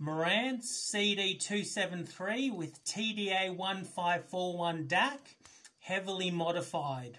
Moran CD273 with TDA1541 DAC, heavily modified.